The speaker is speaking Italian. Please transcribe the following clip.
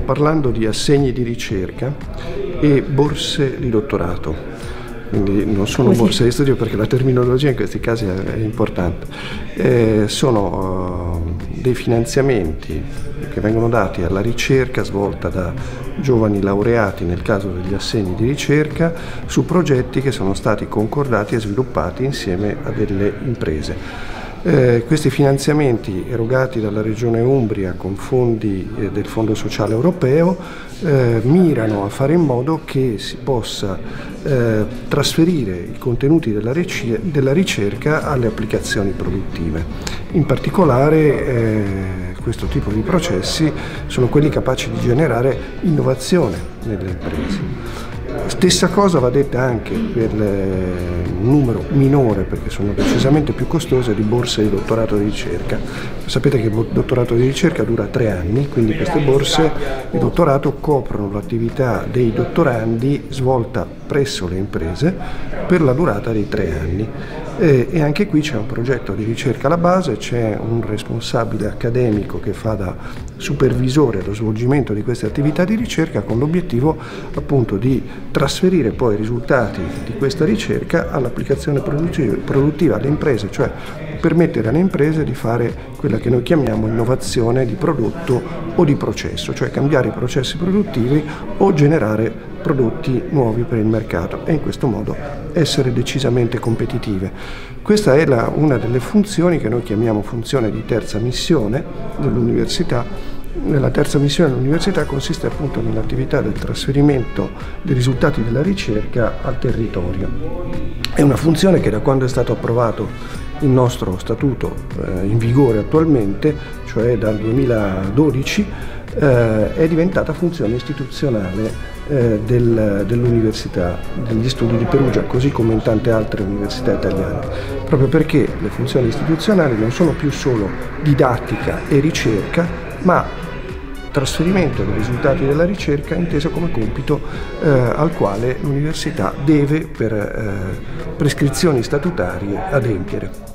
parlando di assegni di ricerca e borse di dottorato quindi non sono Così. borse di studio perché la terminologia in questi casi è, importante. Eh, sono uh, dei finanziamenti che vengono dati alla ricerca svolta da giovani laureati nel caso degli assegni di ricerca su progetti che sono stati concordati e sviluppati insieme a delle imprese. Eh, questi finanziamenti erogati dalla Regione Umbria con fondi eh, del Fondo Sociale Europeo eh, mirano a fare in modo che si possa eh, trasferire i contenuti della, ric- della, ricerca alle applicazioni produttive. In particolare eh, questo tipo di processi sono quelli capaci di generare innovazione nelle imprese. Stessa cosa va detta anche per un numero minore, perché sono decisamente più costose, di borse di dottorato di ricerca. Sapete che il dottorato di ricerca dura tre anni, quindi queste borse di dottorato coprono l'attività dei dottorandi svolta presso le imprese per la durata di tre anni. E, e anche qui c'è un progetto di ricerca alla base, c'è un responsabile accademico che fa da supervisore allo svolgimento di queste attività di ricerca con l'obiettivo appunto di trasferire poi i risultati di questa ricerca all'applicazione produttiva alle imprese, cioè permettere alle imprese di fare quella che noi chiamiamo innovazione di prodotto o di processo, cioè cambiare i processi produttivi o generare prodotti nuovi per il mercato e in questo modo essere decisamente competitive. Questa è la, una delle funzioni che noi chiamiamo funzione di terza missione dell'università. La terza missione dell'università consiste appunto nell'attività del trasferimento dei risultati della ricerca al territorio. È una funzione che da quando è stato approvato il nostro statuto eh, in vigore attualmente, cioè dal 2012, eh, è diventata funzione istituzionale eh, del, dell'Università degli Studi di Perugia, così come in tante altre università italiane, proprio perché le funzioni istituzionali non sono più solo didattica e ricerca, ma trasferimento dei risultati della ricerca inteso come compito eh, al quale l'università deve per eh, prescrizioni statutarie adempiere.